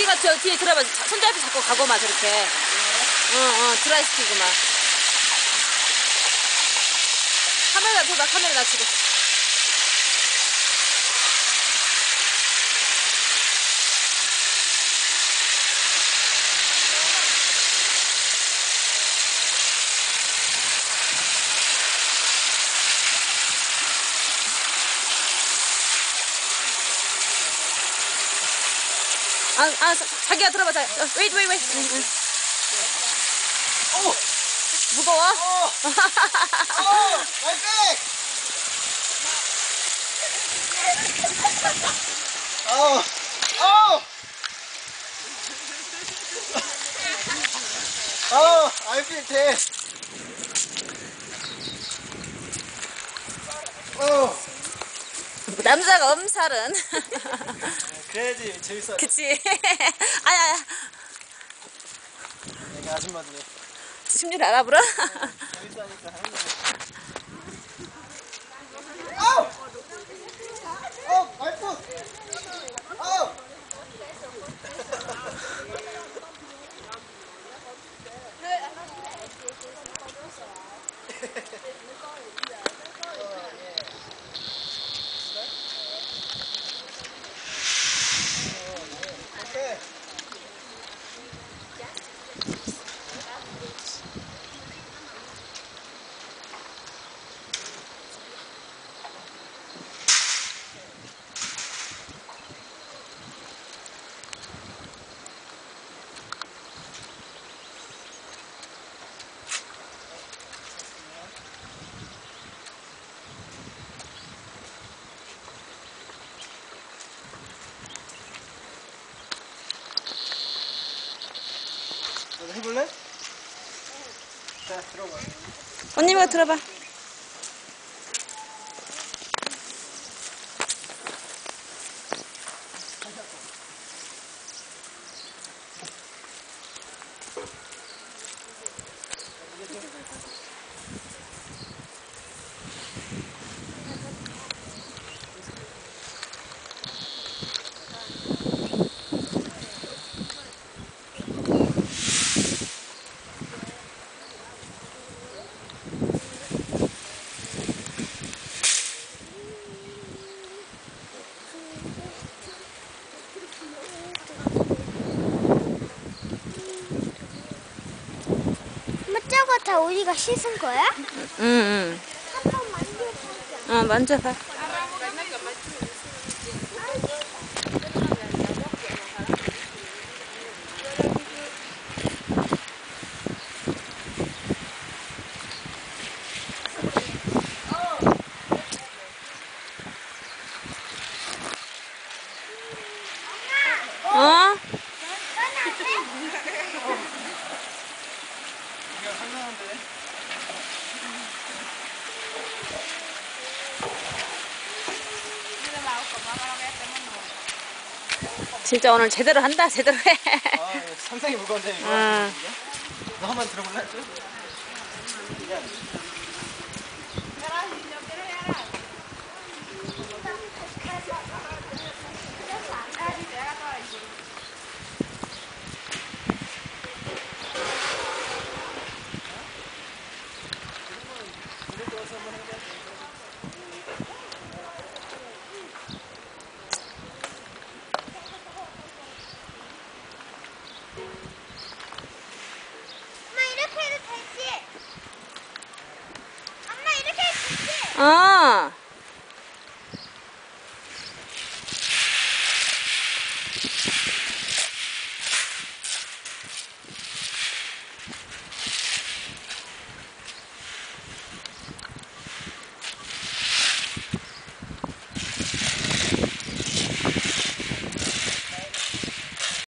자기가 저 뒤에 들어봐. 자- 손잡이 잡고 가고만 저렇게. 응, 응, 드라이스키구만. 카메라 둬봐, 카메라 낮추고. 아, 아, 자- 자기야 들어봐, 자, 어, wait, wait, wait. 응, 응. 오! 무거워? 오! 오! 어! 어! 어! I feel dead. 어! 남자가 엄살은. 그래야지 재밌어. 그치. 아야, 내가 아줌마들이 심리를 알아보라. 하는. 아우! My foot! 아우! 언니가 들어봐. 다 우리가 씻은 거야? 응, 응. 한번 만져보자. 어, 만져봐. 진짜 오늘 제대로 한다, 제대로 해. 아, 상당히 무거운데, 이거. 응. 너 한번 들어볼래? 엄마 이렇게 해도 되지? 엄마 이렇게 되지? 어.